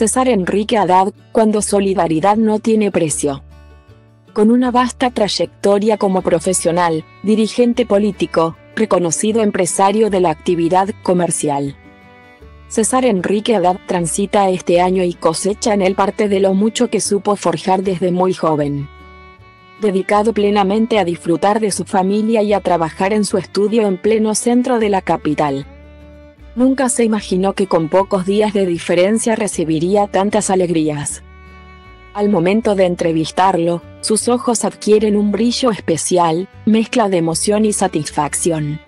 César Enrique Haddad, cuando solidaridad no tiene precio. Con una vasta trayectoria como profesional, dirigente político, reconocido empresario de la actividad comercial. César Enrique Haddad transita este año y cosecha en él parte de lo mucho que supo forjar desde muy joven. Dedicado plenamente a disfrutar de su familia y a trabajar en su estudio en pleno centro de la capital. Nunca se imaginó que con pocos días de diferencia recibiría tantas alegrías. Al momento de entrevistarlo, sus ojos adquieren un brillo especial, mezcla de emoción y satisfacción.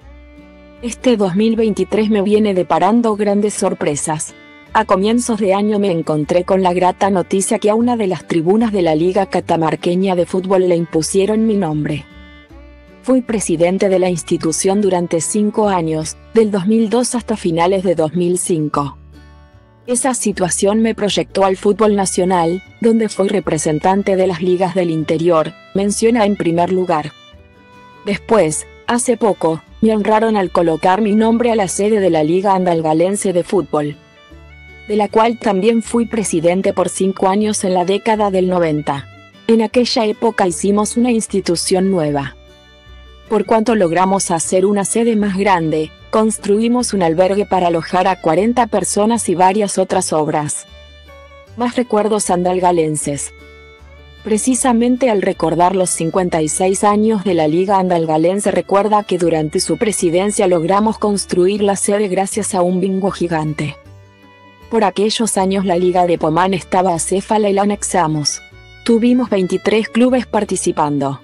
Este 2023 me viene deparando grandes sorpresas. A comienzos de año me encontré con la grata noticia que a una de las tribunas de la Liga Catamarqueña de Fútbol le impusieron mi nombre. Fui presidente de la institución durante cinco años, del 2002 hasta finales de 2005. Esa situación me proyectó al fútbol nacional, donde fui representante de las ligas del interior, menciona en primer lugar. Después, hace poco, me honraron al colocar mi nombre a la sede de la Liga Andalgalense de Fútbol, de la cual también fui presidente por cinco años en la década del 90. En aquella época hicimos una institución nueva. Por cuanto logramos hacer una sede más grande, construimos un albergue para alojar a 40 personas y varias otras obras. Más recuerdos andalgalenses. Precisamente al recordar los 56 años de la Liga Andalgalense recuerda que durante su presidencia logramos construir la sede gracias a un bingo gigante. Por aquellos años la Liga de Pomán estaba acéfala y la anexamos. Tuvimos 23 clubes participando.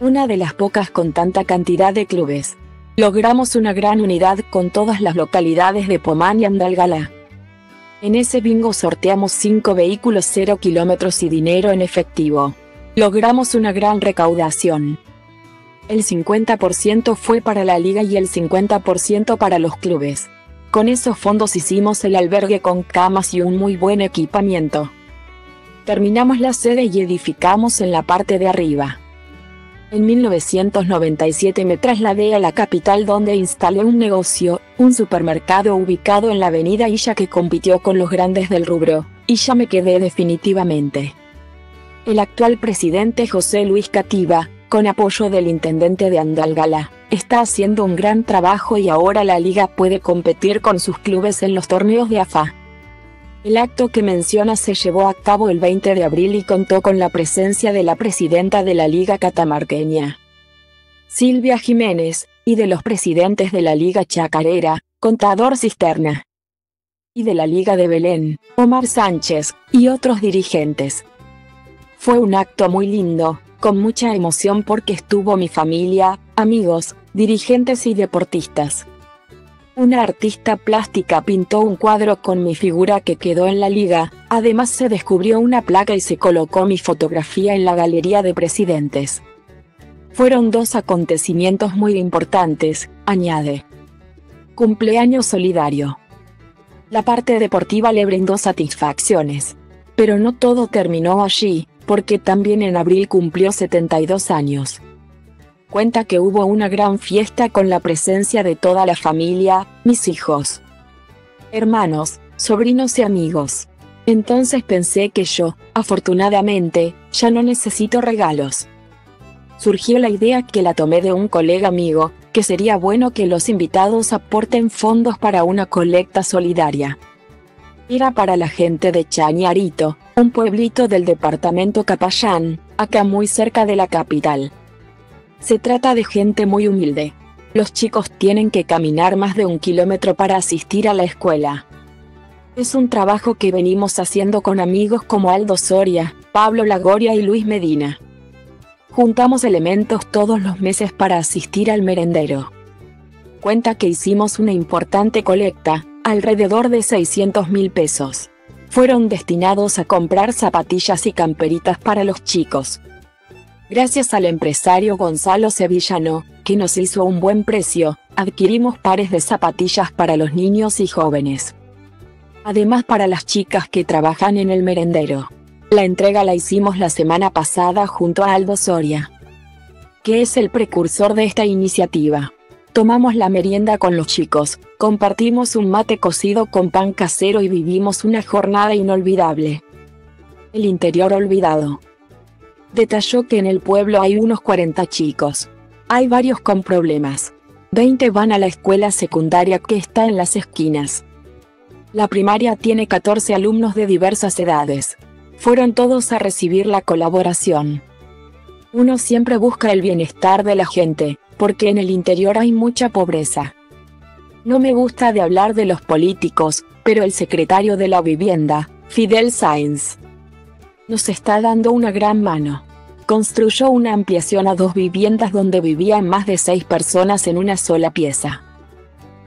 Una de las pocas con tanta cantidad de clubes. Logramos una gran unidad con todas las localidades de Pomán y Andalgalá. En ese bingo sorteamos 5 vehículos 0 kilómetros y dinero en efectivo. Logramos una gran recaudación. El 50% fue para la liga y el 50% para los clubes. Con esos fondos hicimos el albergue con camas y un muy buen equipamiento. Terminamos la sede y edificamos en la parte de arriba. En 1997 me trasladé a la capital donde instalé un negocio, un supermercado ubicado en la avenida Illa que compitió con los grandes del rubro, y ya me quedé definitivamente. El actual presidente José Luis Cativa, con apoyo del intendente de Andalgalá, está haciendo un gran trabajo y ahora la liga puede competir con sus clubes en los torneos de AFA. El acto que menciona se llevó a cabo el 20 de abril y contó con la presencia de la presidenta de la Liga Catamarqueña, Silvia Jiménez, y de los presidentes de la Liga Chacarera, Contador Cisterna, y de la Liga de Belén, Omar Sánchez, y otros dirigentes. Fue un acto muy lindo, con mucha emoción porque estuvo mi familia, amigos, dirigentes y deportistas. Una artista plástica pintó un cuadro con mi figura que quedó en la liga, además se descubrió una placa y se colocó mi fotografía en la galería de presidentes. Fueron dos acontecimientos muy importantes, añade. Cumpleaños solidario. La parte deportiva le brindó satisfacciones. Pero no todo terminó allí, porque también en abril cumplió 72 años cuenta que hubo una gran fiesta con la presencia de toda la familia, mis hijos, hermanos, sobrinos y amigos. Entonces pensé que yo, afortunadamente, ya no necesito regalos. Surgió la idea que la tomé de un colega amigo, que sería bueno que los invitados aporten fondos para una colecta solidaria. Era para la gente de Chañarito, un pueblito del departamento Capayán, acá muy cerca de la capital. Se trata de gente muy humilde. Los chicos tienen que caminar más de un kilómetro para asistir a la escuela. Es un trabajo que venimos haciendo con amigos como Aldo Soria, Pablo Lagoria y Luis Medina. Juntamos elementos todos los meses para asistir al merendero. Cuenta que hicimos una importante colecta, alrededor de 600 mil pesos. Fueron destinados a comprar zapatillas y camperitas para los chicos, Gracias al empresario Gonzalo Sevillano, que nos hizo un buen precio, adquirimos pares de zapatillas para los niños y jóvenes. Además para las chicas que trabajan en el merendero. La entrega la hicimos la semana pasada junto a Aldo Soria, que es el precursor de esta iniciativa. Tomamos la merienda con los chicos, compartimos un mate cocido con pan casero y vivimos una jornada inolvidable. El interior olvidado. Detalló que en el pueblo hay unos 40 chicos. Hay varios con problemas. 20 van a la escuela secundaria que está en las esquinas. La primaria tiene 14 alumnos de diversas edades. Fueron todos a recibir la colaboración. Uno siempre busca el bienestar de la gente, porque en el interior hay mucha pobreza. No me gusta de hablar de los políticos, pero el secretario de la vivienda, Fidel Sáenz, nos está dando una gran mano. Construyó una ampliación a dos viviendas donde vivían más de seis personas en una sola pieza.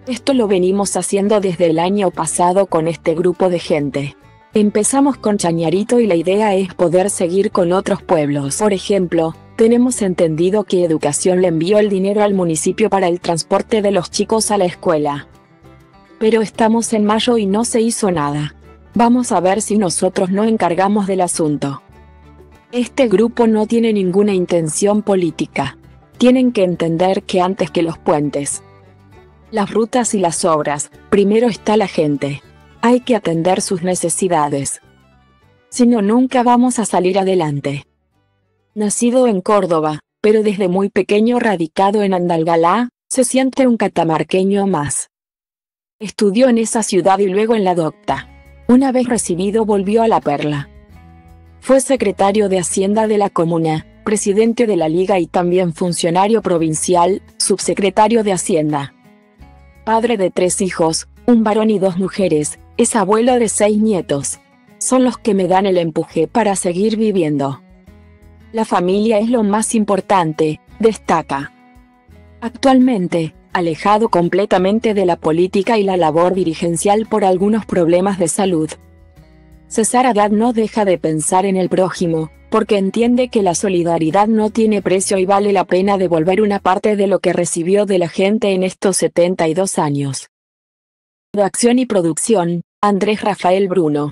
Esto lo venimos haciendo desde el año pasado con este grupo de gente. Empezamos con Chañarito y la idea es poder seguir con otros pueblos. Por ejemplo, tenemos entendido que Educación le envió el dinero al municipio para el transporte de los chicos a la escuela. Pero estamos en mayo y no se hizo nada. Vamos a ver si nosotros no encargamos del asunto. Este grupo no tiene ninguna intención política. Tienen que entender que antes que los puentes, las rutas y las obras, primero está la gente. Hay que atender sus necesidades. Si no, nunca vamos a salir adelante. Nacido en Córdoba, pero desde muy pequeño radicado en Andalgalá, se siente un catamarqueño más. Estudió en esa ciudad y luego en la docta. Una vez recibido volvió a La Perla. Fue secretario de Hacienda de la Comuna, presidente de la Liga y también funcionario provincial, subsecretario de Hacienda. Padre de tres hijos, un varón y dos mujeres, es abuelo de seis nietos. Son los que me dan el empuje para seguir viviendo. La familia es lo más importante, destaca. Actualmente, alejado completamente de la política y la labor dirigencial por algunos problemas de salud. César Haddad no deja de pensar en el prójimo, porque entiende que la solidaridad no tiene precio y vale la pena devolver una parte de lo que recibió de la gente en estos 72 años. Redacción y producción, Andrés Rafael Bruno.